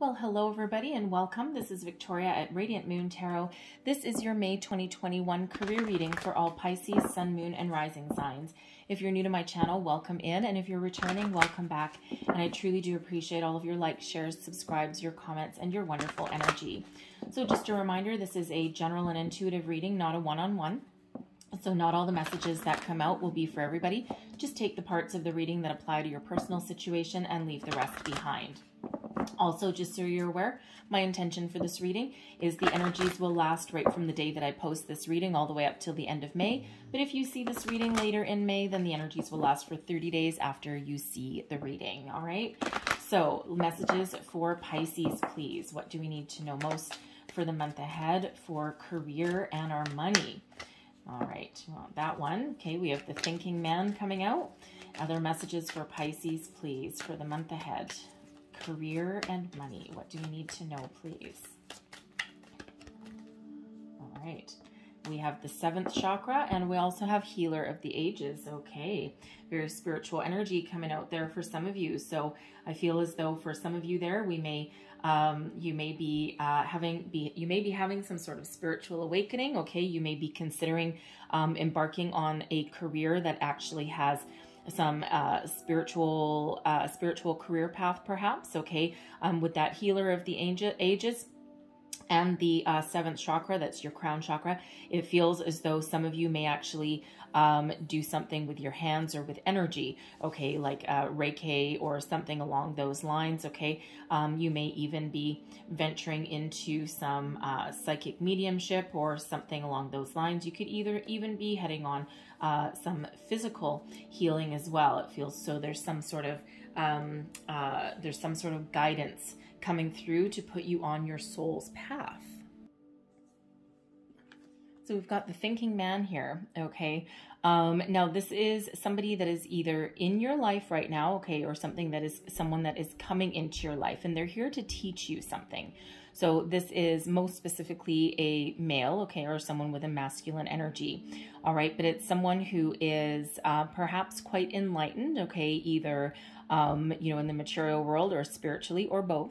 Well, hello everybody and welcome. This is Victoria at Radiant Moon Tarot. This is your May 2021 career reading for all Pisces, Sun, Moon, and Rising signs. If you're new to my channel, welcome in, and if you're returning, welcome back. And I truly do appreciate all of your likes, shares, subscribes, your comments, and your wonderful energy. So just a reminder, this is a general and intuitive reading, not a one-on-one. -on -one. So not all the messages that come out will be for everybody. Just take the parts of the reading that apply to your personal situation and leave the rest behind. Also, just so you're aware, my intention for this reading is the energies will last right from the day that I post this reading all the way up till the end of May. But if you see this reading later in May, then the energies will last for 30 days after you see the reading, all right? So, messages for Pisces, please. What do we need to know most for the month ahead for career and our money? All right, well, that one. Okay, we have the Thinking Man coming out. Other messages for Pisces, please, for the month ahead career and money. What do we need to know, please? All right. We have the seventh chakra and we also have healer of the ages. Okay. Very spiritual energy coming out there for some of you. So I feel as though for some of you there, we may, um, you may be uh, having, be, you may be having some sort of spiritual awakening. Okay. You may be considering um, embarking on a career that actually has some uh, spiritual uh, spiritual career path, perhaps. Okay, um, with that healer of the ages and the uh, seventh chakra, that's your crown chakra, it feels as though some of you may actually um, do something with your hands or with energy, okay, like uh, Reiki or something along those lines, okay. Um, you may even be venturing into some uh, psychic mediumship or something along those lines. You could either even be heading on uh, some physical healing as well. It feels so there's some sort of um, uh, there's some sort of guidance coming through to put you on your soul's path. So we've got the thinking man here, okay? Um, now, this is somebody that is either in your life right now, okay, or something that is someone that is coming into your life, and they're here to teach you something. So this is most specifically a male, okay, or someone with a masculine energy, all right, but it's someone who is uh, perhaps quite enlightened, okay, either, um, you know, in the material world or spiritually or both,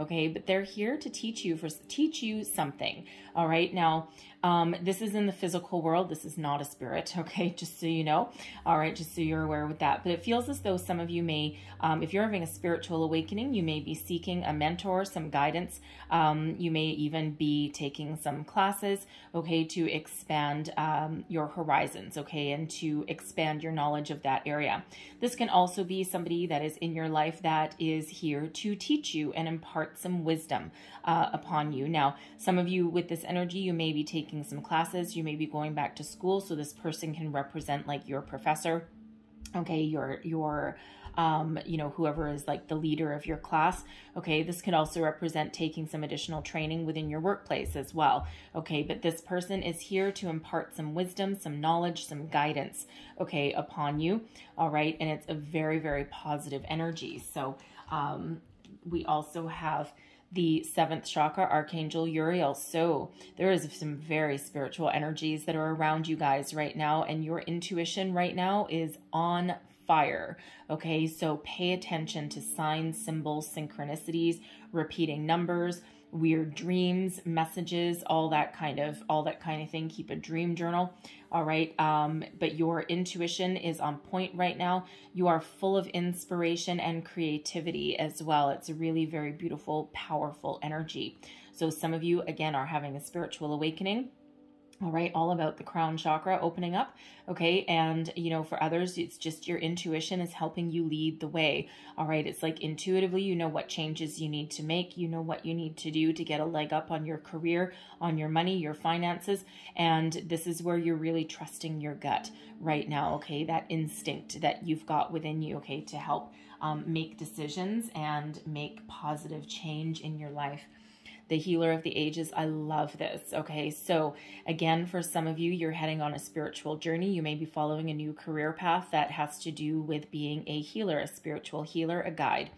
okay, but they're here to teach you for teach you something, all right. Now, um, this is in the physical world. This is not a spirit, okay, just so you know. All right, just so you're aware with that. But it feels as though some of you may, um, if you're having a spiritual awakening, you may be seeking a mentor, some guidance. Um, you may even be taking some classes, okay, to expand um, your horizons, okay, and to expand your knowledge of that area. This can also be somebody that is in your life that is here to teach you and impart some wisdom uh, upon you. Now, some of you with this energy, you may be taking taking some classes. You may be going back to school, so this person can represent like your professor, okay, your your um, you know, whoever is like the leader of your class. Okay, this could also represent taking some additional training within your workplace as well. Okay, but this person is here to impart some wisdom, some knowledge, some guidance, okay, upon you. All right, and it's a very, very positive energy. So um, we also have the seventh chakra, Archangel Uriel. So there is some very spiritual energies that are around you guys right now, and your intuition right now is on fire. Okay, so pay attention to signs, symbols, synchronicities, repeating numbers, weird dreams, messages, all that kind of all that kind of thing. Keep a dream journal. All right. Um, but your intuition is on point right now. You are full of inspiration and creativity as well. It's a really very beautiful, powerful energy. So some of you, again, are having a spiritual awakening all right, all about the crown chakra opening up, okay? And, you know, for others, it's just your intuition is helping you lead the way, all right? It's like intuitively, you know what changes you need to make, you know what you need to do to get a leg up on your career, on your money, your finances, and this is where you're really trusting your gut right now, okay? That instinct that you've got within you, okay, to help um, make decisions and make positive change in your life the healer of the ages. I love this. Okay. So again, for some of you, you're heading on a spiritual journey. You may be following a new career path that has to do with being a healer, a spiritual healer, a guide.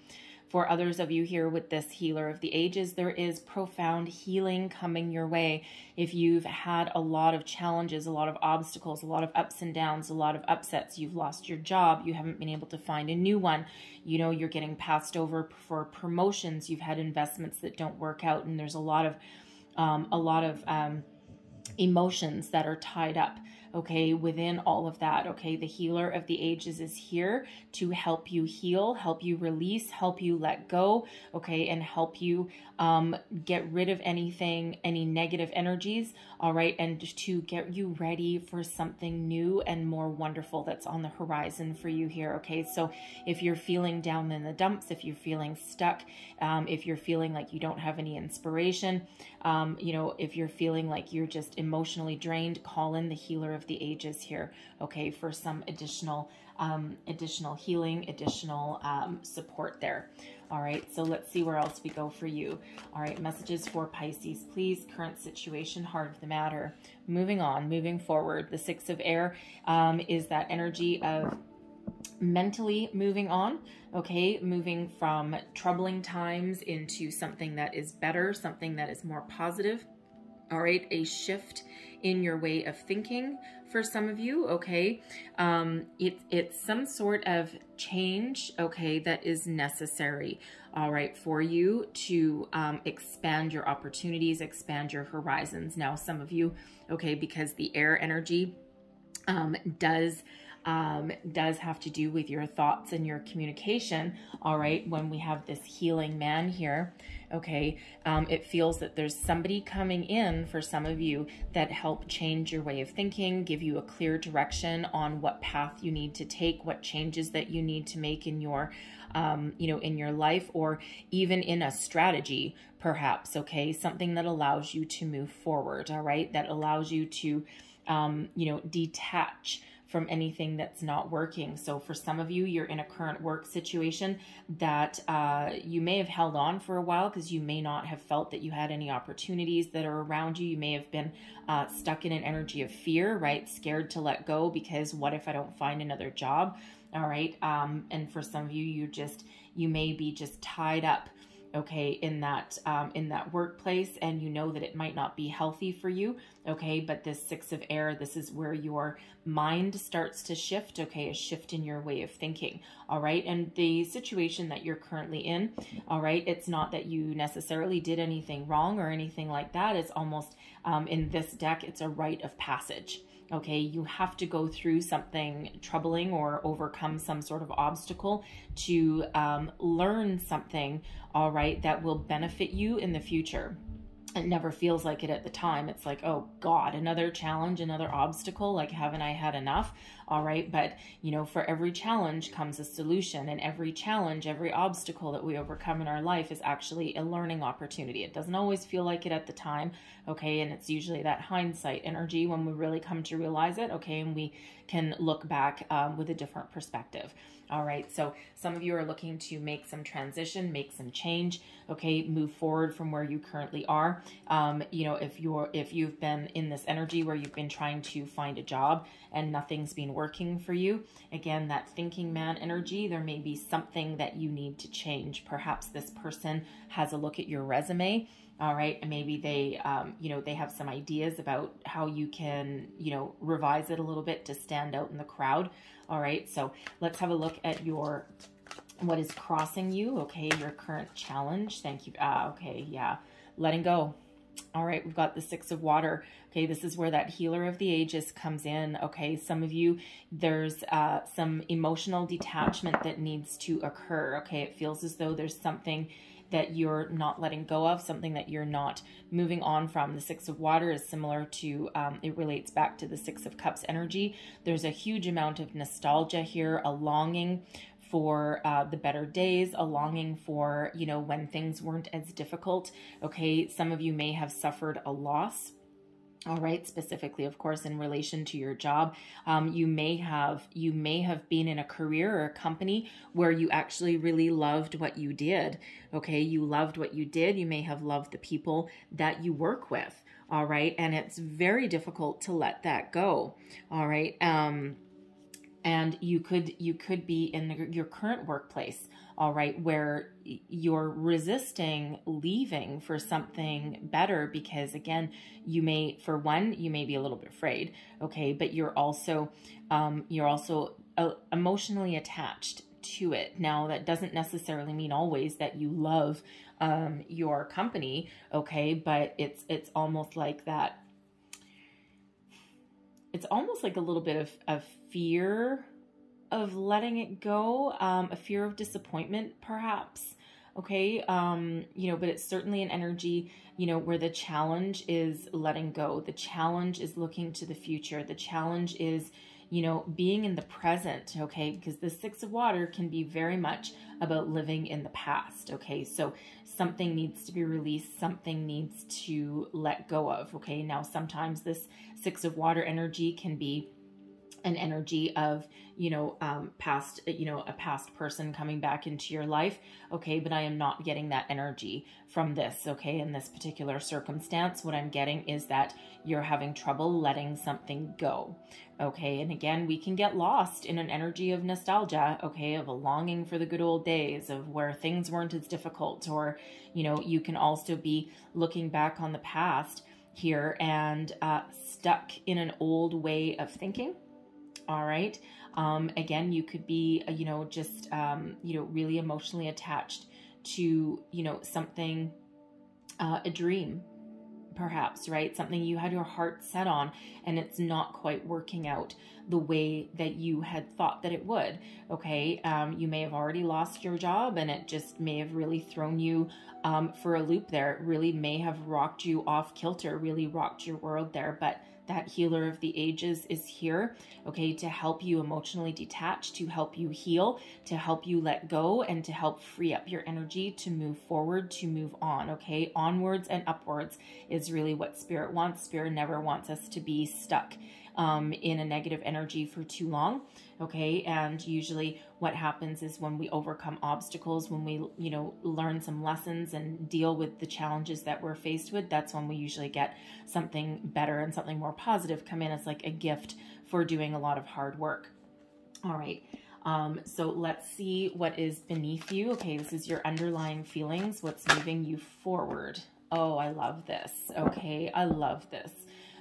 For others of you here with this healer of the ages, there is profound healing coming your way. If you've had a lot of challenges, a lot of obstacles, a lot of ups and downs, a lot of upsets, you've lost your job, you haven't been able to find a new one, you know, you're getting passed over for promotions, you've had investments that don't work out, and there's a lot of, um, a lot of, um, emotions that are tied up okay, within all of that, okay, the healer of the ages is here to help you heal, help you release, help you let go, okay, and help you um, get rid of anything, any negative energies, all right, and to get you ready for something new and more wonderful that's on the horizon for you here, okay? So if you're feeling down in the dumps, if you're feeling stuck, um, if you're feeling like you don't have any inspiration, um, you know, if you're feeling like you're just emotionally drained, call in the healer of the ages here, okay, for some additional um, additional healing, additional um, support there. All right, so let's see where else we go for you. All right, messages for Pisces, please. Current situation, heart of the matter. Moving on, moving forward. The Six of Air um, is that energy of mentally moving on, okay? Moving from troubling times into something that is better, something that is more positive. All right, a shift in your way of thinking for some of you, okay? Um, it, it's some sort of change, okay, that is necessary, all right, for you to um, expand your opportunities, expand your horizons. Now, some of you, okay, because the air energy um, does um, does have to do with your thoughts and your communication. All right, when we have this healing man here, okay, um, it feels that there's somebody coming in for some of you that help change your way of thinking, give you a clear direction on what path you need to take, what changes that you need to make in your, um, you know, in your life, or even in a strategy, perhaps. Okay, something that allows you to move forward. All right, that allows you to, um, you know, detach from anything that's not working. So for some of you, you're in a current work situation that uh, you may have held on for a while because you may not have felt that you had any opportunities that are around you. You may have been uh, stuck in an energy of fear, right? Scared to let go because what if I don't find another job? All right. Um, and for some of you, you just, you may be just tied up okay in that um, in that workplace and you know that it might not be healthy for you okay but this six of air this is where your mind starts to shift okay a shift in your way of thinking all right? And the situation that you're currently in all right it's not that you necessarily did anything wrong or anything like that. It's almost um, in this deck it's a rite of passage okay? You have to go through something troubling or overcome some sort of obstacle to um, learn something all right that will benefit you in the future it never feels like it at the time. It's like, oh God, another challenge, another obstacle. Like, haven't I had enough? All right. But, you know, for every challenge comes a solution, and every challenge, every obstacle that we overcome in our life is actually a learning opportunity. It doesn't always feel like it at the time. Okay. And it's usually that hindsight energy when we really come to realize it. Okay. And we can look back um, with a different perspective. All right, so some of you are looking to make some transition, make some change, okay, move forward from where you currently are. Um, you know, if you're if you've been in this energy where you've been trying to find a job and nothing's been working for you, again, that thinking man energy, there may be something that you need to change. Perhaps this person has a look at your resume all right and maybe they um, you know they have some ideas about how you can you know revise it a little bit to stand out in the crowd all right so let's have a look at your what is crossing you okay? Your current challenge thank you ah okay yeah letting go. All right we've got the six of water okay? This is where that healer of the ages comes in okay? Some of you there's uh, some emotional detachment that needs to occur okay? It feels as though there's something that you're not letting go of, something that you're not moving on from. The Six of Water is similar to, um, it relates back to the Six of Cups energy. There's a huge amount of nostalgia here, a longing for uh, the better days, a longing for, you know, when things weren't as difficult. Okay, some of you may have suffered a loss all right specifically of course in relation to your job. Um, you may have you may have been in a career or a company where you actually really loved what you did okay? You loved what you did. You may have loved the people that you work with all right? And it's very difficult to let that go all right? Um and you could you could be in your current workplace all right, where you're resisting leaving for something better because, again, you may, for one, you may be a little bit afraid, okay, but you're also, um, you're also uh, emotionally attached to it. Now, that doesn't necessarily mean always that you love um, your company, okay, but it's it's almost like that. It's almost like a little bit of, of fear of letting it go, um, a fear of disappointment, perhaps. Okay, um, you know, but it's certainly an energy, you know, where the challenge is letting go. The challenge is looking to the future. The challenge is, you know, being in the present. Okay, because the six of water can be very much about living in the past. Okay, so something needs to be released, something needs to let go of. Okay, now sometimes this six of water energy can be an energy of you know um, past you know a past person coming back into your life okay but i am not getting that energy from this okay? In this particular circumstance what i'm getting is that you're having trouble letting something go okay? And again we can get lost in an energy of nostalgia okay of a longing for the good old days of where things weren't as difficult or you know you can also be looking back on the past here and uh, stuck in an old way of thinking all right. Um, again, you could be, uh, you know, just, um, you know, really emotionally attached to, you know, something, uh, a dream, perhaps, right? Something you had your heart set on and it's not quite working out the way that you had thought that it would. Okay. Um, you may have already lost your job and it just may have really thrown you um, for a loop there. It really may have rocked you off kilter, really rocked your world there. But that healer of the ages is here, okay, to help you emotionally detach, to help you heal, to help you let go, and to help free up your energy to move forward, to move on, okay? Onwards and upwards is really what Spirit wants. Spirit never wants us to be stuck um, in a negative energy for too long. Okay. And usually what happens is when we overcome obstacles, when we, you know, learn some lessons and deal with the challenges that we're faced with, that's when we usually get something better and something more positive come in as like a gift for doing a lot of hard work. All right. Um, so let's see what is beneath you. Okay, this is your underlying feelings, what's moving you forward. Oh, I love this. Okay, I love this.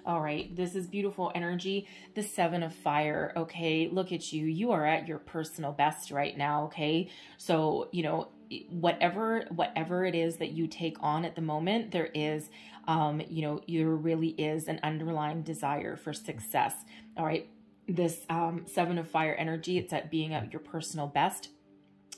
All right, this is beautiful energy. The seven of fire, okay? Look at you. You are at your personal best right now, okay? So, you know, whatever whatever it is that you take on at the moment, there is um, you know, there really is an underlying desire for success. All right. This um, seven of fire energy, it's at being at your personal best.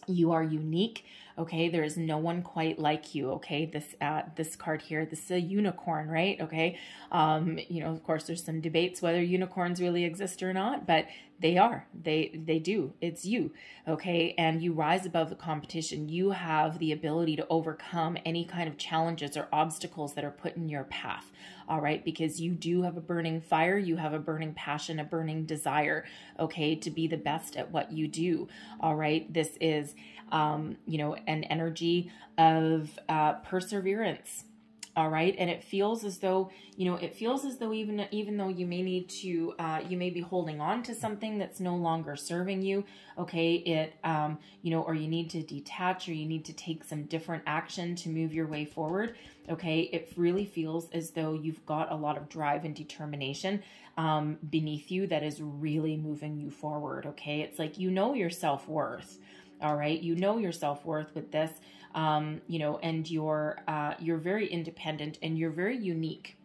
You are unique okay? There is no one quite like you okay? This uh, this card here this is a unicorn right? Okay? Um you know of course there's some debates whether unicorns really exist or not but they are. They they do. It's you okay? And you rise above the competition. You have the ability to overcome any kind of challenges or obstacles that are put in your path all right because you do have a burning fire you have a burning passion a burning desire okay to be the best at what you do all right this is um, you know, an energy of uh, perseverance. All right, and it feels as though you know it feels as though even even though you may need to uh, you may be holding on to something that's no longer serving you. Okay, it um, you know, or you need to detach, or you need to take some different action to move your way forward. Okay, it really feels as though you've got a lot of drive and determination um, beneath you that is really moving you forward. Okay, it's like you know your self worth all right you know your self-worth with this um, you know and you're uh, you're very independent and you're very unique.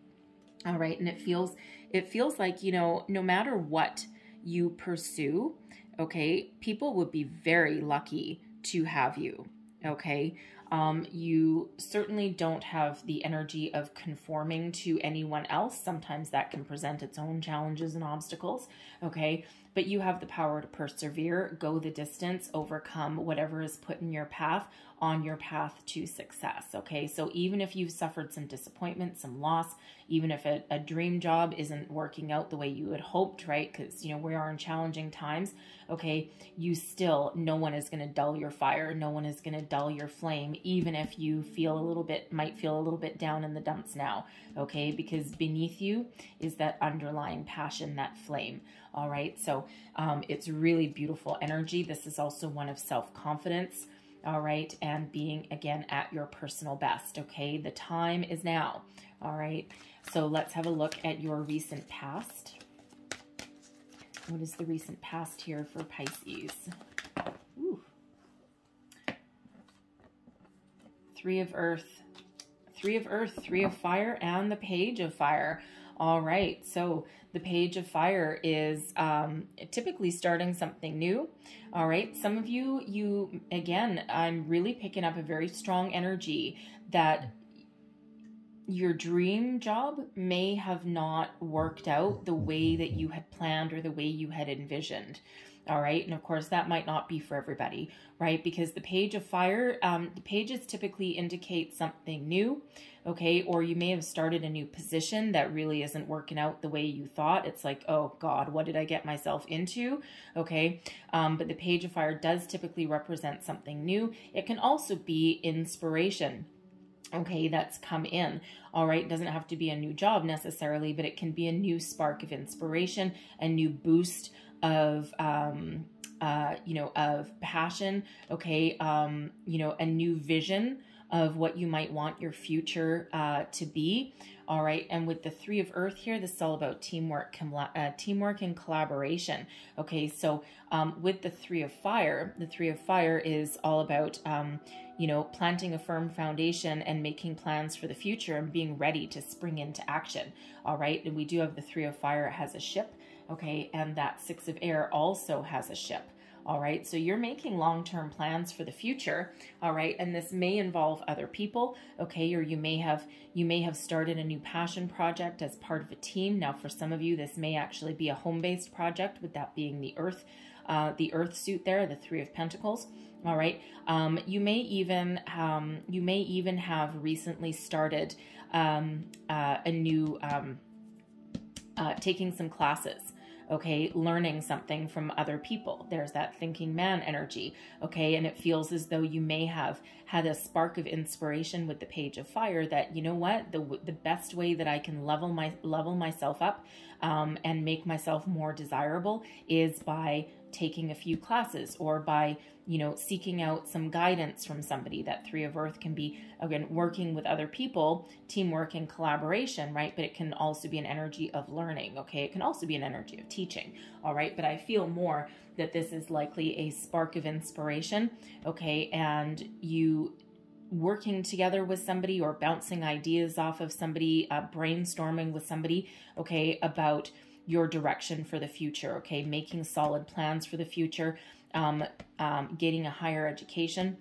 All right. And it feels it feels like you know no matter what you pursue okay people would be very lucky to have you. Okay. Um, you certainly don't have the energy of conforming to anyone else. Sometimes that can present its own challenges and obstacles, okay? But you have the power to persevere, go the distance, overcome whatever is put in your path on your path to success, okay? So even if you've suffered some disappointment, some loss, even if a, a dream job isn't working out the way you had hoped, right? Because, you know, we are in challenging times, okay? You still, no one is going to dull your fire. No one is going to dull your flame, even if you feel a little bit, might feel a little bit down in the dumps now, okay? Because beneath you is that underlying passion, that flame, all right? So um, it's really beautiful energy. This is also one of self-confidence all right, and being again at your personal best, okay? The time is now, all right? So let's have a look at your recent past. What is the recent past here for Pisces? Ooh. Three of Earth, Three of Earth, Three of Fire, and the Page of Fire. All right, so the Page of Fire is um, typically starting something new. All right, some of you, you, again, I'm really picking up a very strong energy that your dream job may have not worked out the way that you had planned or the way you had envisioned. All right. And of course, that might not be for everybody, right? Because the page of fire, um, the pages typically indicate something new, okay? Or you may have started a new position that really isn't working out the way you thought. It's like, oh God, what did I get myself into? Okay. Um, but the page of fire does typically represent something new. It can also be inspiration okay, that's come in. All right, it doesn't have to be a new job necessarily, but it can be a new spark of inspiration, a new boost of um, uh, you know, of passion, okay, um, you know, a new vision of what you might want your future uh, to be. All right, and with the three of Earth here, this is all about teamwork, uh, teamwork and collaboration. Okay, so um, with the three of Fire, the three of Fire is all about, um, you know, planting a firm foundation and making plans for the future and being ready to spring into action. All right, and we do have the three of Fire has a ship okay? And that six of air also has a ship. All right, so you're making long-term plans for the future, all right, and this may involve other people, okay, or you may have you may have started a new passion project as part of a team. Now, for some of you, this may actually be a home-based project, with that being the Earth, uh, the Earth suit there, the Three of Pentacles. All right, um, you may even um, you may even have recently started um, uh, a new um, uh, taking some classes okay, learning something from other people. There's that thinking man energy, okay, and it feels as though you may have had a spark of inspiration with the page of fire that, you know what, the, the best way that I can level my level myself up um, and make myself more desirable is by taking a few classes or by you know, seeking out some guidance from somebody. That three of earth can be, again, working with other people, teamwork and collaboration, right? But it can also be an energy of learning, okay? It can also be an energy of teaching, all right? But I feel more that this is likely a spark of inspiration, okay? And you working together with somebody or bouncing ideas off of somebody, uh, brainstorming with somebody, okay, about your direction for the future, okay? Making solid plans for the future um, um, getting a higher education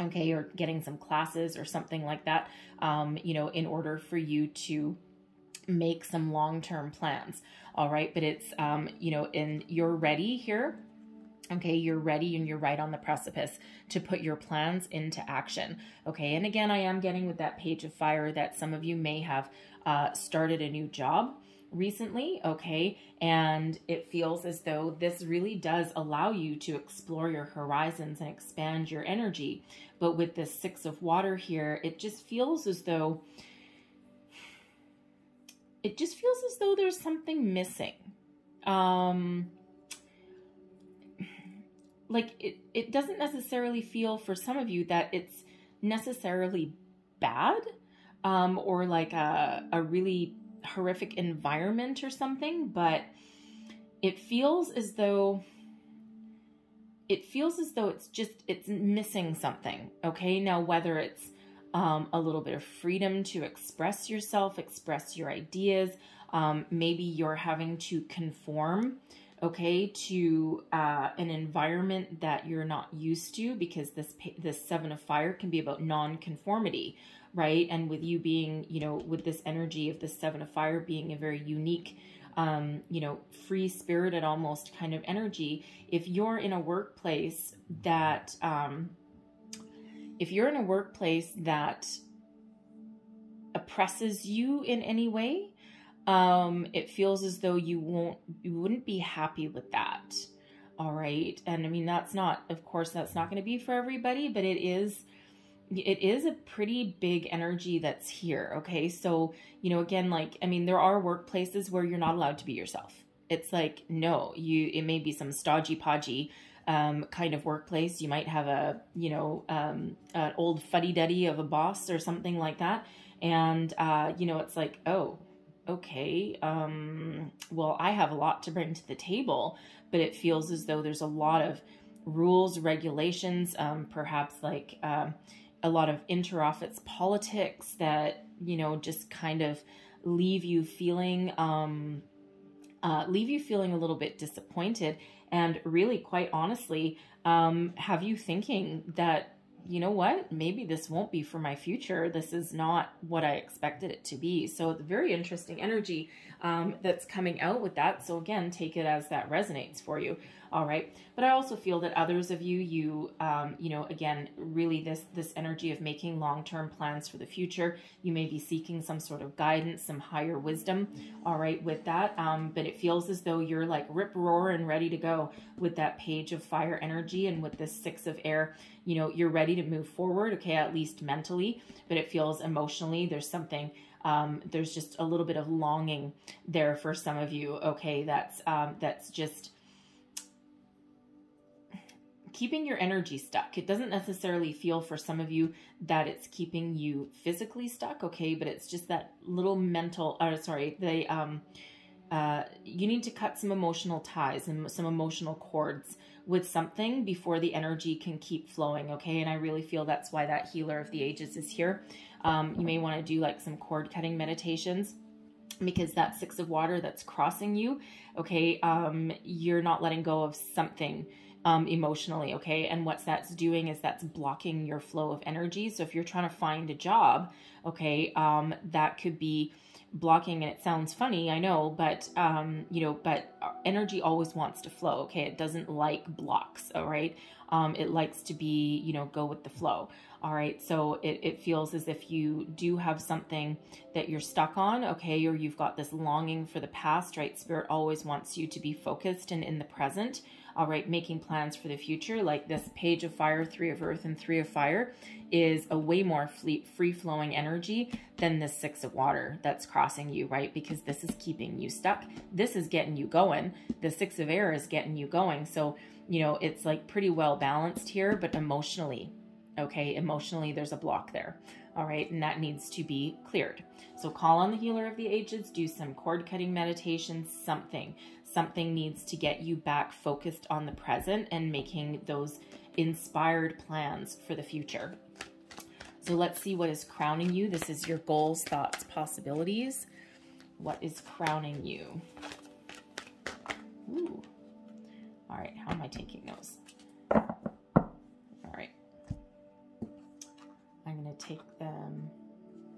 okay, or getting some classes or something like that, um, you know, in order for you to make some long-term plans. All right. But it's, um, you know, and you're ready here. Okay. You're ready and you're right on the precipice to put your plans into action. Okay. And again, I am getting with that page of fire that some of you may have uh, started a new job recently, okay? And it feels as though this really does allow you to explore your horizons and expand your energy. But with this six of water here, it just feels as though it just feels as though there's something missing. Um like it it doesn't necessarily feel for some of you that it's necessarily bad um or like a a really horrific environment or something, but it feels as though it feels as though it's just it's missing something. Okay, now whether it's um, a little bit of freedom to express yourself, express your ideas. Um, maybe you're having to conform, okay, to uh, an environment that you're not used to because this this seven of fire can be about non-conformity, right? And with you being, you know, with this energy of the seven of fire being a very unique, um, you know, free spirited almost kind of energy, if you're in a workplace that, um, if you're in a workplace that oppresses you in any way, um, it feels as though you won't, you wouldn't be happy with that. All right. And I mean, that's not, of course, that's not going to be for everybody, but it is, it is a pretty big energy that's here. Okay. So, you know, again, like, I mean, there are workplaces where you're not allowed to be yourself. It's like, no, you, it may be some stodgy podgy, um, kind of workplace. You might have a, you know, um, an old fuddy duddy of a boss or something like that. And, uh, you know, it's like, oh, okay, um, well, I have a lot to bring to the table, but it feels as though there's a lot of rules, regulations, um, perhaps like um, a lot of inter-office politics that, you know, just kind of leave you feeling, um, uh, leave you feeling a little bit disappointed. And really quite honestly um, have you thinking that you know what maybe this won't be for my future. This is not what i expected it to be. So the very interesting energy um, that's coming out with that. So again take it as that resonates for you all right. But i also feel that others of you you um, you know again really this this energy of making long-term plans for the future. You may be seeking some sort of guidance some higher wisdom. All right with that um, but it feels as though you're like rip roar and ready to go with that page of fire energy and with this six of air. You know you're ready to move forward okay at least mentally but it feels emotionally there's something um, there's just a little bit of longing there for some of you okay that's um, that's just keeping your energy stuck. It doesn't necessarily feel for some of you that it's keeping you physically stuck, okay, but it's just that little mental, uh, sorry, they, um, uh, you need to cut some emotional ties and some emotional cords with something before the energy can keep flowing, okay? And I really feel that's why that healer of the ages is here. Um, you may want to do like some cord cutting meditations because that six of water that's crossing you, okay, um, you're not letting go of something um, emotionally, okay? And what that's doing is that's blocking your flow of energy. So if you're trying to find a job, okay, um, that could be blocking and it sounds funny i know but um you know but energy always wants to flow okay? It doesn't like blocks all right? Um it likes to be you know go with the flow all right? So it, it feels as if you do have something that you're stuck on okay? Or you've got this longing for the past right? Spirit always wants you to be focused and in the present all right, making plans for the future, like this page of fire, three of earth and three of fire, is a way more free flowing energy than this six of water that's crossing you, right? Because this is keeping you stuck. This is getting you going. The six of air is getting you going. So, you know, it's like pretty well balanced here, but emotionally, okay, emotionally, there's a block there. All right, and that needs to be cleared. So call on the healer of the ages, do some cord cutting meditation, something something needs to get you back focused on the present and making those inspired plans for the future. So let's see what is crowning you. This is your goals, thoughts, possibilities. What is crowning you? Ooh. All right, how am I taking those? All right. I'm going to take them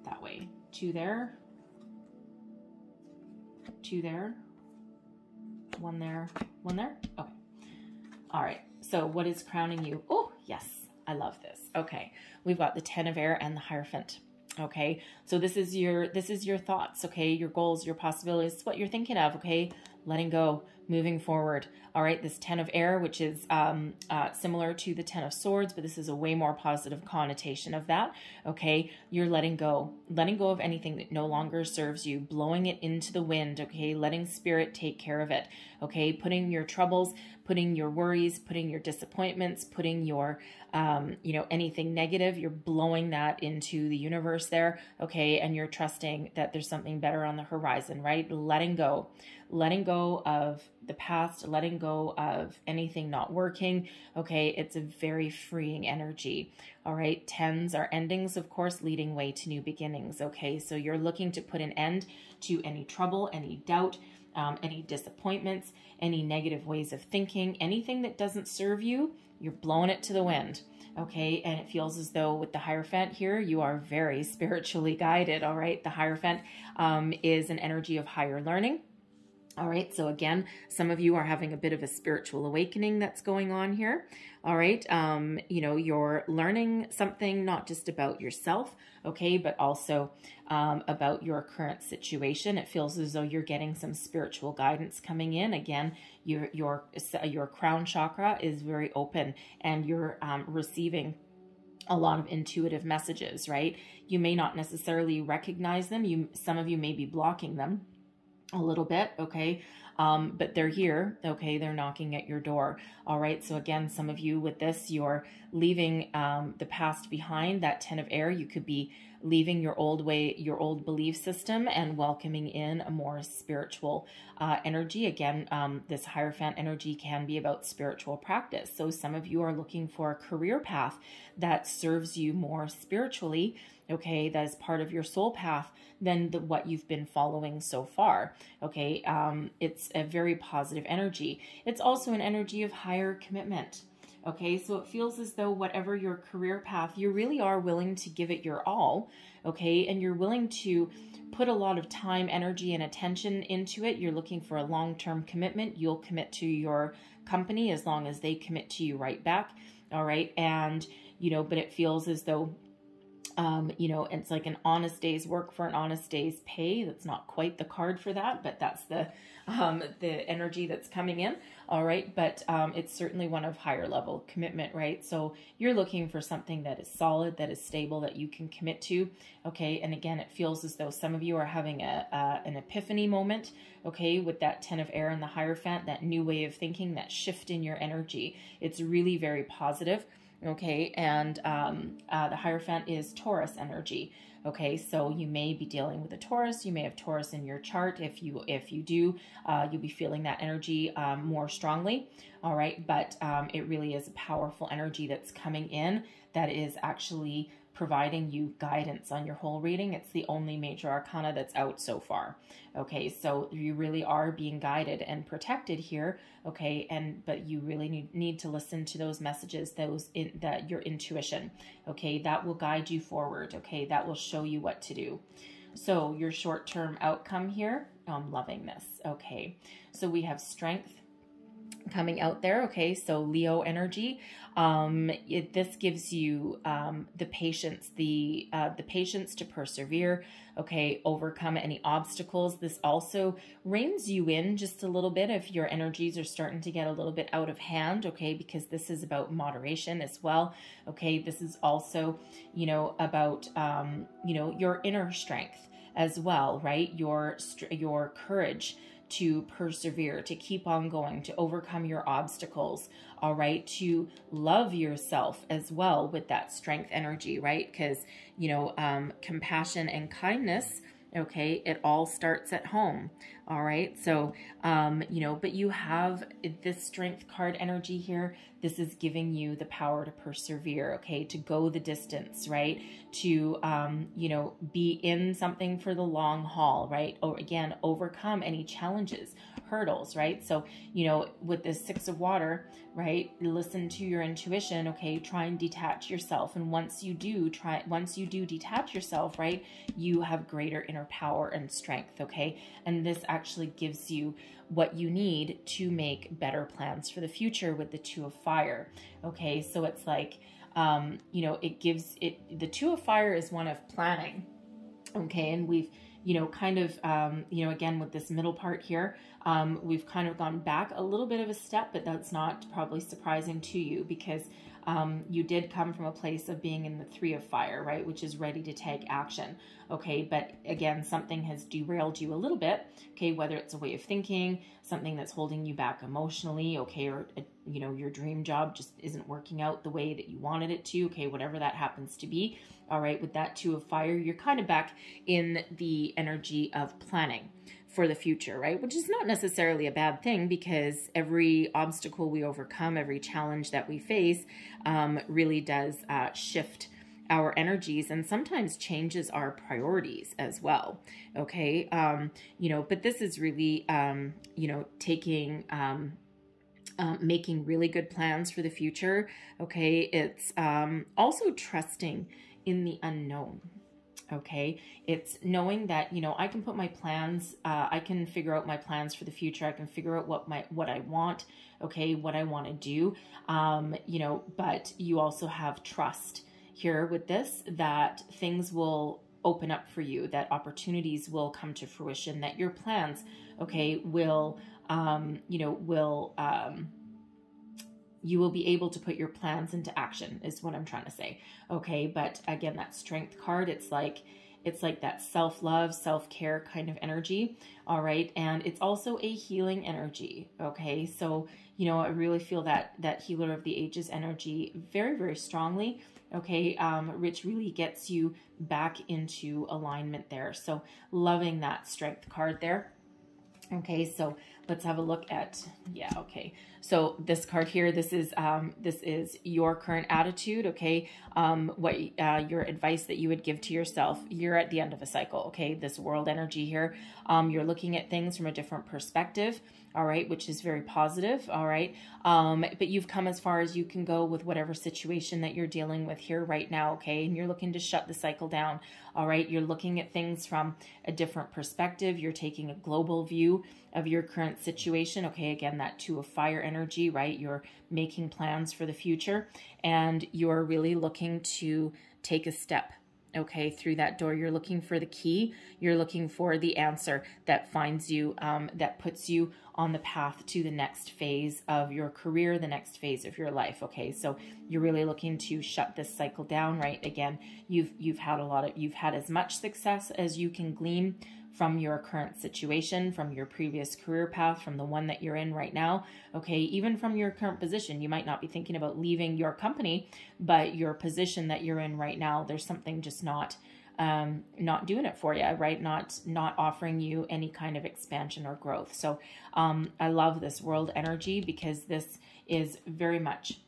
that way. Two there. Two there one there, one there. Okay. All right. So what is crowning you? Oh, yes. I love this. Okay. We've got the 10 of air and the Hierophant. Okay. So this is your, this is your thoughts. Okay. Your goals, your possibilities, what you're thinking of. Okay. Letting go, moving forward. All right, this Ten of Air, which is um, uh, similar to the Ten of Swords, but this is a way more positive connotation of that. Okay, you're letting go, letting go of anything that no longer serves you, blowing it into the wind. Okay, letting spirit take care of it. Okay, putting your troubles, putting your worries, putting your disappointments, putting your, um, you know, anything negative, you're blowing that into the universe there. Okay, and you're trusting that there's something better on the horizon, right? Letting go letting go of the past, letting go of anything not working. Okay, it's a very freeing energy. All right, tens are endings, of course, leading way to new beginnings. Okay, so you're looking to put an end to any trouble, any doubt, um, any disappointments, any negative ways of thinking, anything that doesn't serve you, you're blowing it to the wind okay? And it feels as though with the Hierophant here, you are very spiritually guided, all right? The Hierophant um, is an energy of higher learning, all right, so again, some of you are having a bit of a spiritual awakening that's going on here. All right, um, you know, you're learning something not just about yourself, okay, but also um, about your current situation. It feels as though you're getting some spiritual guidance coming in. Again, your your your crown chakra is very open, and you're um, receiving a lot of intuitive messages. Right, you may not necessarily recognize them. You some of you may be blocking them a little bit, okay? Um, but they're here, okay? They're knocking at your door, all right? So again, some of you with this, you're leaving um, the past behind, that 10 of air. You could be leaving your old way, your old belief system and welcoming in a more spiritual uh, energy. Again, um, this Hierophant energy can be about spiritual practice. So some of you are looking for a career path that serves you more spiritually okay, that is part of your soul path than the, what you've been following so far, okay? Um, it's a very positive energy. It's also an energy of higher commitment, okay? So it feels as though whatever your career path, you really are willing to give it your all, okay? And you're willing to put a lot of time, energy, and attention into it. You're looking for a long-term commitment. You'll commit to your company as long as they commit to you right back, all right? And, you know, but it feels as though um, you know, it's like an honest day's work for an honest day's pay. That's not quite the card for that, but that's the um, the energy that's coming in. All right, but um, it's certainly one of higher level commitment, right? So you're looking for something that is solid, that is stable, that you can commit to. Okay, and again, it feels as though some of you are having a uh, an epiphany moment. Okay, with that ten of air and the hierophant, that new way of thinking, that shift in your energy. It's really very positive okay? And um, uh, the hierophant is taurus energy okay? So you may be dealing with a taurus. You may have taurus in your chart. If you if you do uh, you'll be feeling that energy um, more strongly all right? But um, it really is a powerful energy that's coming in that is actually providing you guidance on your whole reading. It's the only major arcana that's out so far. Okay, so you really are being guided and protected here. Okay, and but you really need, need to listen to those messages, those in that your intuition. Okay, that will guide you forward. Okay, that will show you what to do. So your short-term outcome here, um, I'm loving this. Okay, so we have strength, coming out there. Okay, so Leo energy. Um, it, this gives you um, the patience, the uh, the patience to persevere. Okay, overcome any obstacles. This also reins you in just a little bit if your energies are starting to get a little bit out of hand. Okay, because this is about moderation as well. Okay, this is also you know about um, you know your inner strength as well, right? Your your courage to persevere, to keep on going, to overcome your obstacles, all right, to love yourself as well with that strength energy, right? Because, you know, um, compassion and kindness okay it all starts at home all right? So um you know but you have this strength card energy here. This is giving you the power to persevere okay to go the distance right? To um you know be in something for the long haul right? Or again overcome any challenges hurdles, right? So, you know, with this six of water, right? Listen to your intuition, okay? Try and detach yourself. And once you do, try once you do detach yourself, right? You have greater inner power and strength, okay? And this actually gives you what you need to make better plans for the future with the two of fire. Okay, so it's like um, you know, it gives it the two of fire is one of planning. Okay, and we've you know, kind of, um, you know, again with this middle part here, um, we've kind of gone back a little bit of a step, but that's not probably surprising to you because um, you did come from a place of being in the three of fire, right? Which is ready to take action. Okay. But again, something has derailed you a little bit. Okay. Whether it's a way of thinking, something that's holding you back emotionally. Okay. Or, uh, you know, your dream job just isn't working out the way that you wanted it to. Okay. Whatever that happens to be. All right. With that two of fire, you're kind of back in the energy of planning for the future, right? Which is not necessarily a bad thing because every obstacle we overcome, every challenge that we face, um, really does uh, shift our energies and sometimes changes our priorities as well. Okay. Um, you know, but this is really, um, you know, taking, um, um, making really good plans for the future. Okay. It's um, also trusting in the unknown okay? It's knowing that you know i can put my plans uh, i can figure out my plans for the future. I can figure out what my what i want okay? What i want to do. Um you know but you also have trust here with this that things will open up for you that opportunities will come to fruition that your plans okay will um you know will um you will be able to put your plans into action is what I'm trying to say. Okay. But again, that strength card, it's like, it's like that self-love, self-care kind of energy, all right? And it's also a healing energy, okay? So, you know, I really feel that that healer of the ages energy very, very strongly, okay? Um, which really gets you back into alignment there. So loving that strength card there. Okay, so let's have a look at, yeah, okay. So this card here, this is um, this is your current attitude, okay? Um, what uh, your advice that you would give to yourself. You're at the end of a cycle, okay? This world energy here. Um, you're looking at things from a different perspective all right, which is very positive, all right. Um, but you've come as far as you can go with whatever situation that you're dealing with here right now, okay? And you're looking to shut the cycle down, all right. You're looking at things from a different perspective. You're taking a global view of your current situation, okay? Again, that two of fire energy, right? You're making plans for the future and you're really looking to take a step okay, through that door. You're looking for the key. You're looking for the answer that finds you, um, that puts you on the path to the next phase of your career, the next phase of your life. Okay, so you're really looking to shut this cycle down, right? Again, you've you've had a lot of you've had as much success as you can glean from your current situation, from your previous career path, from the one that you're in right now. Okay, even from your current position, you might not be thinking about leaving your company, but your position that you're in right now, there's something just not um, not doing it for you, right? Not not offering you any kind of expansion or growth. So um, I love this world energy because this is very much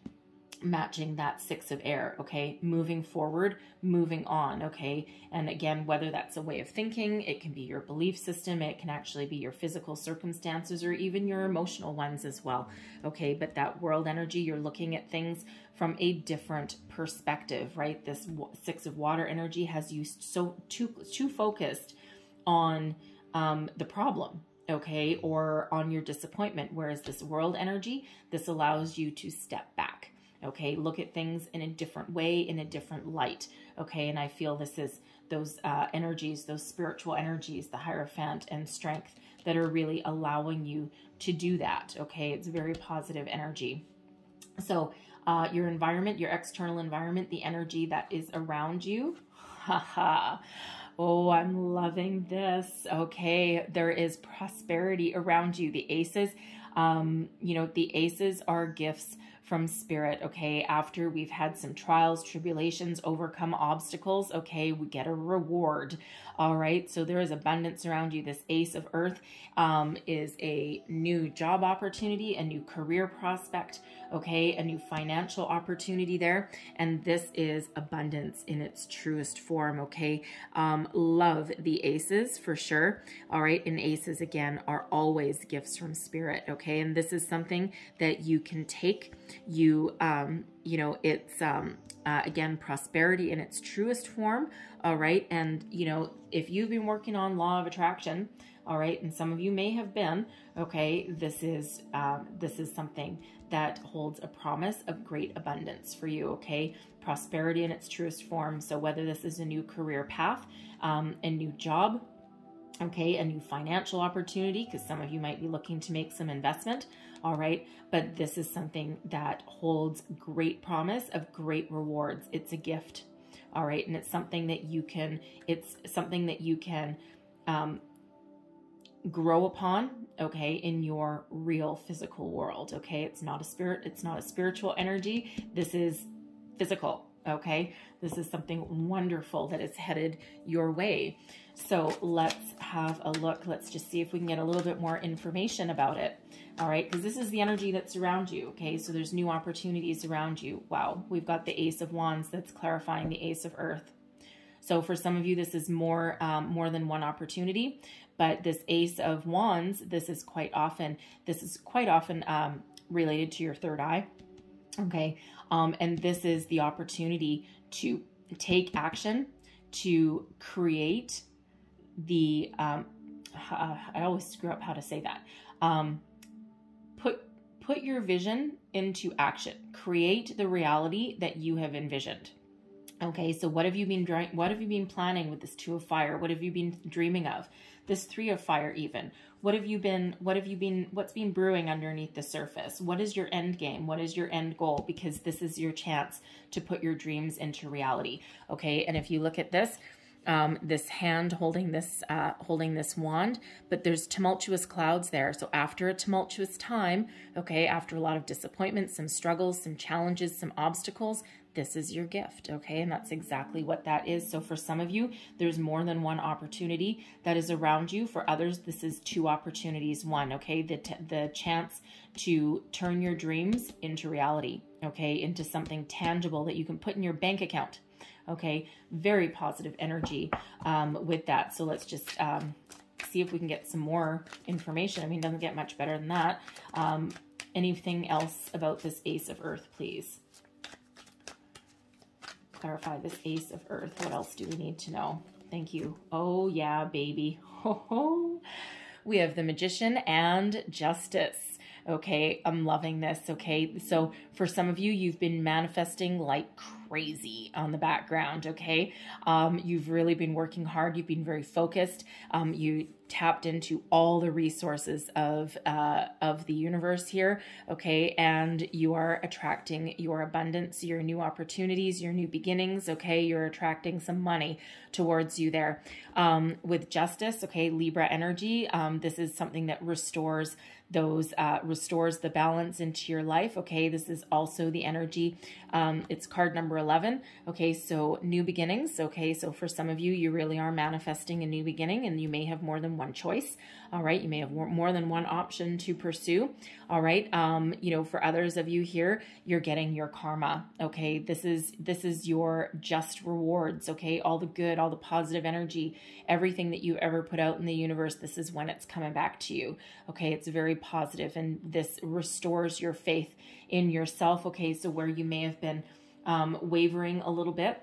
matching that six of air okay? Moving forward moving on okay? And again whether that's a way of thinking it can be your belief system it can actually be your physical circumstances or even your emotional ones as well okay? But that world energy you're looking at things from a different perspective right? This six of water energy has you so too too focused on um, the problem okay? Or on your disappointment whereas this world energy this allows you to step back okay look at things in a different way in a different light okay and i feel this is those uh, energies those spiritual energies the hierophant and strength that are really allowing you to do that okay it's very positive energy so uh, your environment your external environment the energy that is around you haha Oh, I'm loving this. Okay, there is prosperity around you. The aces, um, you know, the aces are gifts from spirit, okay? After we've had some trials, tribulations, overcome obstacles, okay, we get a reward, all right? So there is abundance around you. This Ace of Earth um, is a new job opportunity, a new career prospect, okay? A new financial opportunity there. And this is abundance in its truest form, okay? Um, love the Aces for sure, all right? And Aces, again, are always gifts from spirit, okay? And this is something that you can take you, um, you know, it's, um, uh, again, prosperity in its truest form. All right. And, you know, if you've been working on law of attraction, all right, and some of you may have been, okay, this is, um, this is something that holds a promise of great abundance for you, okay? Prosperity in its truest form. So whether this is a new career path, um, a new job, okay, a new financial opportunity, because some of you might be looking to make some investment, all right? But this is something that holds great promise of great rewards. It's a gift, all right? And it's something that you can, it's something that you can um, grow upon, okay, in your real physical world, okay? It's not a spirit, it's not a spiritual energy. This is physical, okay? This is something wonderful that is headed your way. So let's have a look. Let's just see if we can get a little bit more information about it. All right, because this is the energy that's around you. Okay, so there's new opportunities around you. Wow, we've got the Ace of Wands that's clarifying the Ace of Earth. So for some of you, this is more um, more than one opportunity, but this Ace of Wands, this is quite often this is quite often um, related to your third eye. Okay, um, and this is the opportunity to take action to create the um, uh, I always screw up how to say that. Um, put put your vision into action. Create the reality that you have envisioned. Okay, so what have you been what have you been planning with this two of fire? What have you been dreaming of? This three of fire even. What have you been what have you been what's been brewing underneath the surface? What is your end game? What is your end goal? Because this is your chance to put your dreams into reality. Okay? And if you look at this, um, this hand holding this uh, holding this wand, but there's tumultuous clouds there. So after a tumultuous time, okay, after a lot of disappointments, some struggles, some challenges, some obstacles, this is your gift, okay? And that's exactly what that is. So for some of you, there's more than one opportunity that is around you. For others, this is two opportunities, one, okay? The, the chance to turn your dreams into reality, okay? Into something tangible that you can put in your bank account, okay? Very positive energy um, with that. So let's just um, see if we can get some more information. I mean, doesn't get much better than that. Um, anything else about this Ace of Earth, please? Clarify this Ace of Earth. What else do we need to know? Thank you. Oh, yeah, baby. We have the Magician and Justice. Okay, I'm loving this. Okay, so for some of you, you've been manifesting like crazy on the background. Okay, um, you've really been working hard. You've been very focused. Um, you tapped into all the resources of uh, of the universe here okay? And you are attracting your abundance your new opportunities your new beginnings okay? You're attracting some money towards you there. Um, with justice okay libra energy um, this is something that restores those uh, restores the balance into your life. Okay this is also the energy um, it's card number 11 okay so new beginnings. Okay so for some of you you really are manifesting a new beginning and you may have more than one choice. All right. You may have more than one option to pursue. All right. Um, you know, for others of you here, you're getting your karma. Okay. This is, this is your just rewards. Okay. All the good, all the positive energy, everything that you ever put out in the universe. This is when it's coming back to you. Okay. It's very positive and this restores your faith in yourself. Okay. So where you may have been, um, wavering a little bit,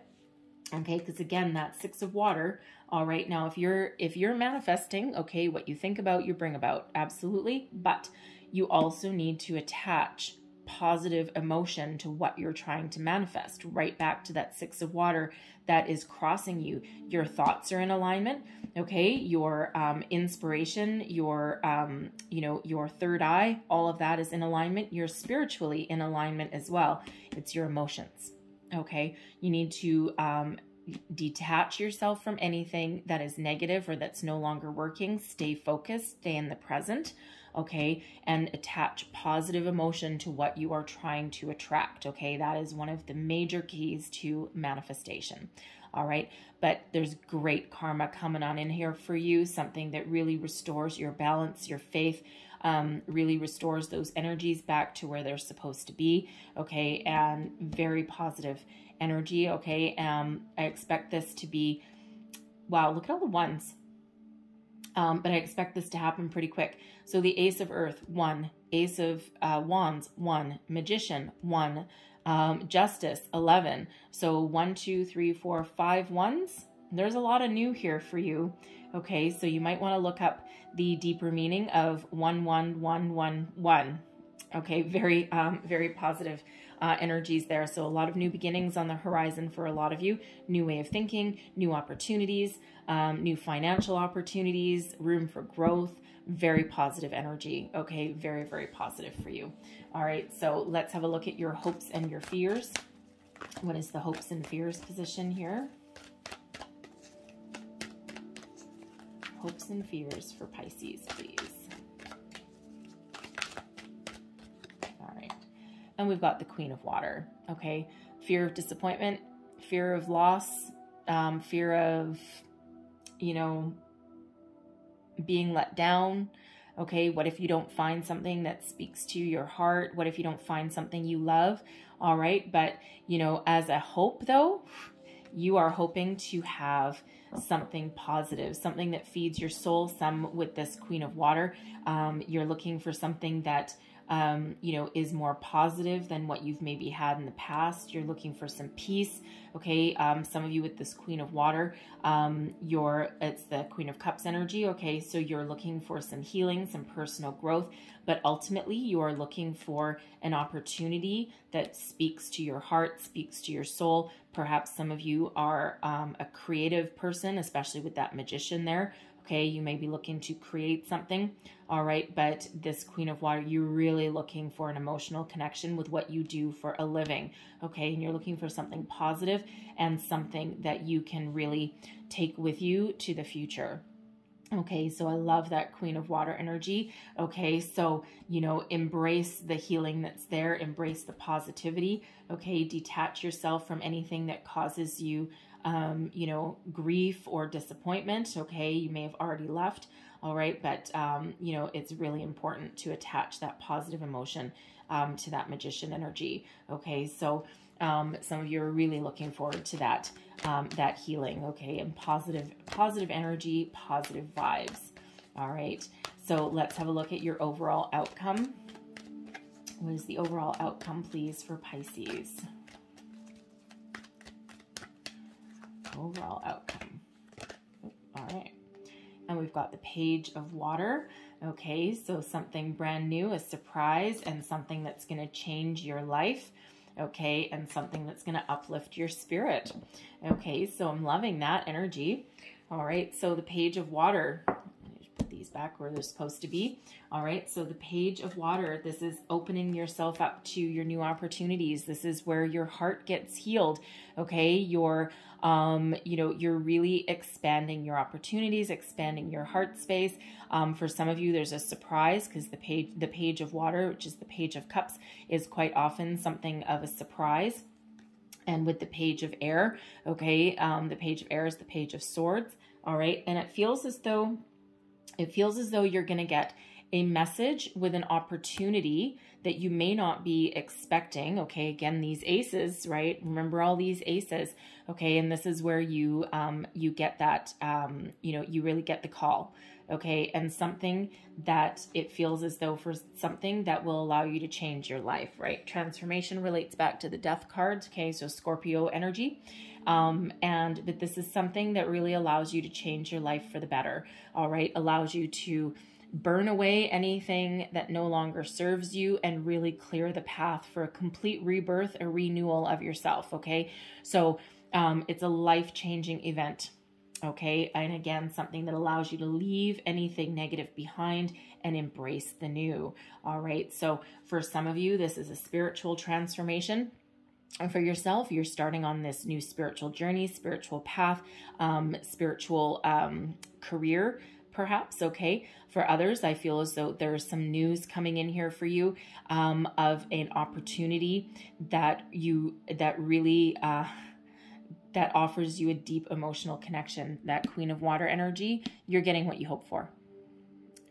okay because again that six of water all right now if you're if you're manifesting okay what you think about you bring about absolutely but you also need to attach positive emotion to what you're trying to manifest right back to that six of water that is crossing you. Your thoughts are in alignment okay? Your um, inspiration your um, you know your third eye all of that is in alignment. You're spiritually in alignment as well. It's your emotions okay? You need to um, detach yourself from anything that is negative or that's no longer working. Stay focused stay in the present okay? And attach positive emotion to what you are trying to attract okay? That is one of the major keys to manifestation all right? But there's great karma coming on in here for you something that really restores your balance your faith um, really restores those energies back to where they're supposed to be. Okay, and very positive energy. Okay, um, I expect this to be, wow, look at all the ones. Um, but I expect this to happen pretty quick. So the Ace of Earth, one. Ace of uh, Wands, one. Magician, one. Um, Justice, 11. So one, two, three, four, five ones. There's a lot of new here for you. Okay, so you might want to look up the deeper meaning of 11111. Okay, very, um, very positive uh, energies there. So a lot of new beginnings on the horizon for a lot of you. New way of thinking, new opportunities, um, new financial opportunities, room for growth. Very positive energy. Okay, very, very positive for you. All right, so let's have a look at your hopes and your fears. What is the hopes and fears position here? hopes and fears for Pisces, please. And we've got the Queen of Water, okay? Fear of disappointment, fear of loss, um, fear of, you know, being let down. Okay, what if you don't find something that speaks to your heart? What if you don't find something you love? All right, but you know, as a hope though, you are hoping to have something positive, something that feeds your soul. Some with this Queen of Water, um, you're looking for something that um, you know, is more positive than what you've maybe had in the past. You're looking for some peace. Okay. Um, some of you with this Queen of Water, um, you're, it's the Queen of Cups energy. Okay. So you're looking for some healing, some personal growth, but ultimately you are looking for an opportunity that speaks to your heart, speaks to your soul. Perhaps some of you are um, a creative person, especially with that magician there Okay, you may be looking to create something. All right, but this Queen of Water, you're really looking for an emotional connection with what you do for a living. Okay, and you're looking for something positive and something that you can really take with you to the future. Okay, so I love that Queen of Water energy. Okay, so, you know, embrace the healing that's there, embrace the positivity. Okay, detach yourself from anything that causes you, um, you know, grief or disappointment. Okay, you may have already left. All right, but, um, you know, it's really important to attach that positive emotion um, to that magician energy. Okay, so, um, some of you are really looking forward to that um, that healing, okay, and positive positive energy, positive vibes. All right, so let's have a look at your overall outcome. What is the overall outcome, please, for Pisces? Overall outcome. All right. And we've got the page of water. Okay, so something brand new, a surprise, and something that's going to change your life okay, and something that's going to uplift your spirit. Okay, so I'm loving that energy. All right, so the page of water, put these back where they're supposed to be. All right, so the page of water, this is opening yourself up to your new opportunities. This is where your heart gets healed, okay? Your um, you know, you're really expanding your opportunities, expanding your heart space. Um, for some of you, there's a surprise because the page, the page of water, which is the page of cups, is quite often something of a surprise. And with the page of air, okay, um, the page of air is the page of swords, all right, and it feels as though it feels as though you're going to get a message with an opportunity that you may not be expecting. Okay, again, these aces, right? Remember all these aces. Okay, and this is where you um, you get that um, you know you really get the call. Okay, and something that it feels as though for something that will allow you to change your life, right? Transformation relates back to the death cards. Okay, so Scorpio energy. Um, and but this is something that really allows you to change your life for the better. All right, allows you to burn away anything that no longer serves you and really clear the path for a complete rebirth, a renewal of yourself. Okay. So um, it's a life changing event. Okay. And again, something that allows you to leave anything negative behind and embrace the new. All right. So for some of you, this is a spiritual transformation. And for yourself, you're starting on this new spiritual journey, spiritual path, um, spiritual um, career perhaps, okay? For others, I feel as though there's some news coming in here for you um, of an opportunity that you, that really, uh, that offers you a deep emotional connection. That Queen of Water energy, you're getting what you hope for.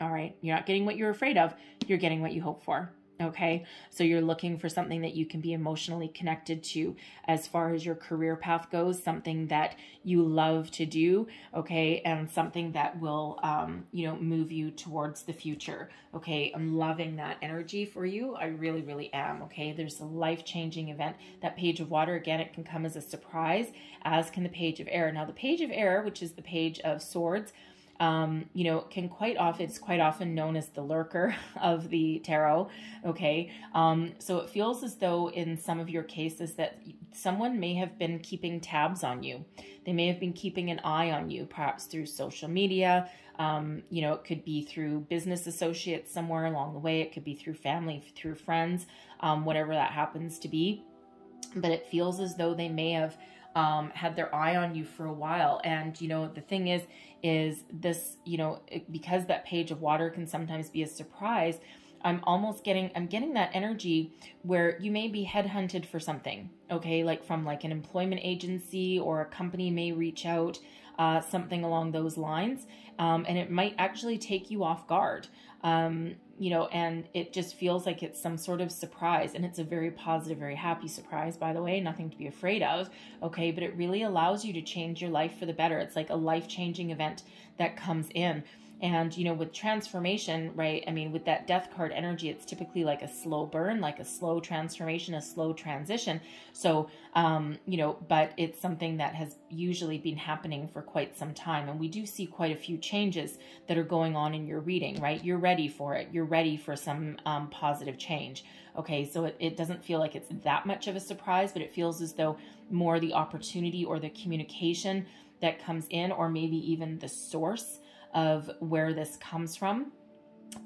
All right. You're not getting what you're afraid of. You're getting what you hope for. Okay, so you're looking for something that you can be emotionally connected to as far as your career path goes, something that you love to do, okay, and something that will, um, you know, move you towards the future. Okay, I'm loving that energy for you. I really, really am. Okay, there's a life changing event. That page of water, again, it can come as a surprise, as can the page of air. Now, the page of air, which is the page of swords, um, you know, can quite often, it's quite often known as the lurker of the tarot. Okay. Um, so it feels as though in some of your cases that someone may have been keeping tabs on you. They may have been keeping an eye on you, perhaps through social media. Um, you know, it could be through business associates somewhere along the way. It could be through family, through friends, um, whatever that happens to be. But it feels as though they may have um, had their eye on you for a while. And, you know, the thing is, is this, you know, because that page of water can sometimes be a surprise, I'm almost getting, I'm getting that energy where you may be headhunted for something, okay? Like from like an employment agency or a company may reach out, uh, something along those lines. Um, and it might actually take you off guard. Um, you know, and it just feels like it's some sort of surprise. And it's a very positive, very happy surprise, by the way, nothing to be afraid of. Okay. But it really allows you to change your life for the better. It's like a life changing event that comes in. And, you know, with transformation, right? I mean, with that death card energy, it's typically like a slow burn, like a slow transformation, a slow transition. So, um, you know, but it's something that has usually been happening for quite some time. And we do see quite a few changes that are going on in your reading, right? You're ready for it. You're ready for some um, positive change. Okay, so it, it doesn't feel like it's that much of a surprise, but it feels as though more the opportunity or the communication that comes in, or maybe even the source of where this comes from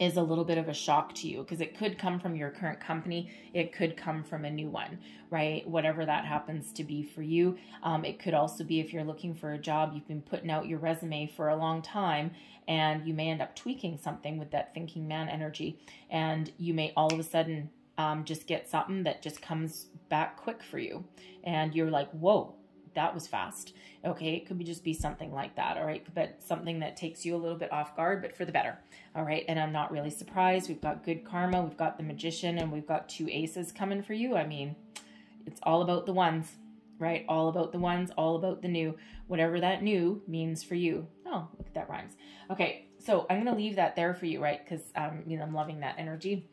is a little bit of a shock to you because it could come from your current company. It could come from a new one right? Whatever that happens to be for you. Um, it could also be if you're looking for a job you've been putting out your resume for a long time and you may end up tweaking something with that thinking man energy and you may all of a sudden um, just get something that just comes back quick for you. And you're like whoa that was fast. Okay, it could be just be something like that, all right? But something that takes you a little bit off guard, but for the better, all right? And I'm not really surprised. We've got good karma, we've got the magician, and we've got two aces coming for you. I mean, it's all about the ones, right? All about the ones, all about the new, whatever that new means for you. Oh, look at that rhymes. Okay, so I'm going to leave that there for you, right? Because, um, you know, I'm loving that energy.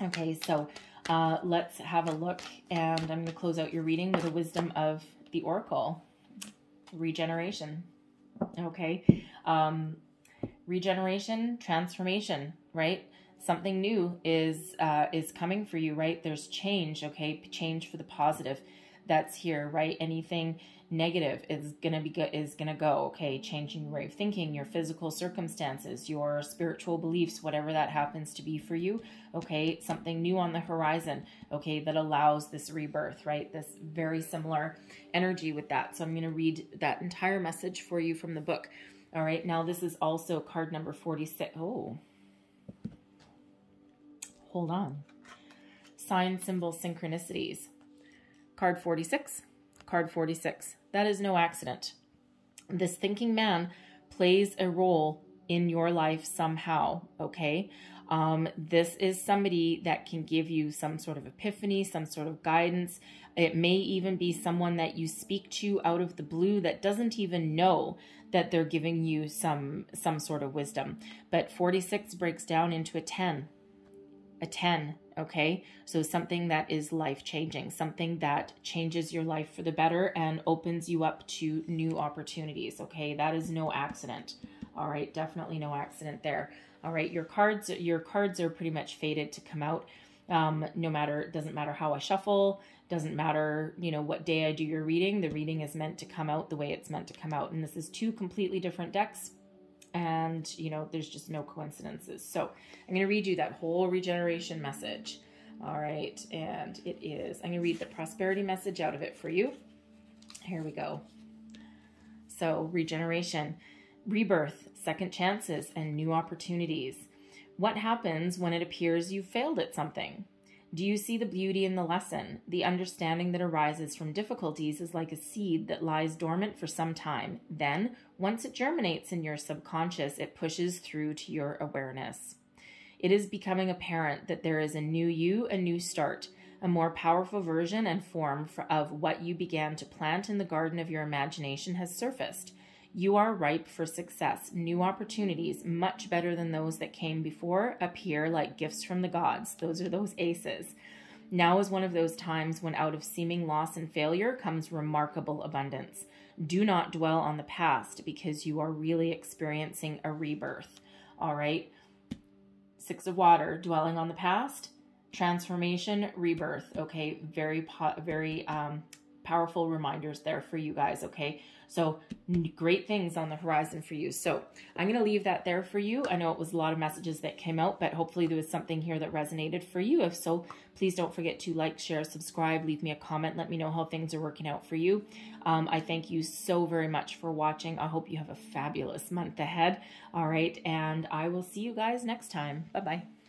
Okay, so uh, let's have a look, and I'm going to close out your reading with a wisdom of the Oracle. Regeneration. Okay. Um, regeneration, transformation, right? Something new is uh, is coming for you, right? There's change, okay? Change for the positive that's here, right? Anything negative is gonna be go- is gonna go. Okay, changing your way of thinking, your physical circumstances, your spiritual beliefs, whatever that happens to be for you. Okay, something new on the horizon. Okay, that allows this rebirth, right? This very similar energy with that. So I'm gonna read that entire message for you from the book. All right, now this is also card number 46. Oh, hold on. Sign symbol synchronicities. Card 46 card 46. That is no accident. This thinking man plays a role in your life somehow, okay? Um, this is somebody that can give you some sort of epiphany, some sort of guidance. It may even be someone that you speak to out of the blue that doesn't even know that they're giving you some some sort of wisdom. But 46 breaks down into a 10. A 10 okay? So something that is life changing, something that changes your life for the better and opens you up to new opportunities, okay? That is no accident. All right, definitely no accident there. All right, your cards your cards are pretty much fated to come out. Um, no matter doesn't matter how I shuffle, doesn't matter, you know, what day I do your reading, the reading is meant to come out the way it's meant to come out. And this is two completely different decks and you know there's just no coincidences. So i'm going to read you that whole regeneration message all right? And it is i'm going to read the prosperity message out of it for you. Here we go. So regeneration rebirth second chances and new opportunities. What happens when it appears you failed at something? Do you see the beauty in the lesson? The understanding that arises from difficulties is like a seed that lies dormant for some time. Then, once it germinates in your subconscious, it pushes through to your awareness. It is becoming apparent that there is a new you, a new start, a more powerful version and form of what you began to plant in the garden of your imagination has surfaced. You are ripe for success. New opportunities, much better than those that came before, appear like gifts from the gods. Those are those aces. Now is one of those times when out of seeming loss and failure comes remarkable abundance. Do not dwell on the past because you are really experiencing a rebirth. All right. Six of water, dwelling on the past, transformation, rebirth. Okay. Very, very um, powerful reminders there for you guys. Okay. So great things on the horizon for you. So I'm going to leave that there for you. I know it was a lot of messages that came out, but hopefully there was something here that resonated for you. If so, please don't forget to like, share, subscribe, leave me a comment. Let me know how things are working out for you. Um, I thank you so very much for watching. I hope you have a fabulous month ahead. All right. And I will see you guys next time. Bye-bye.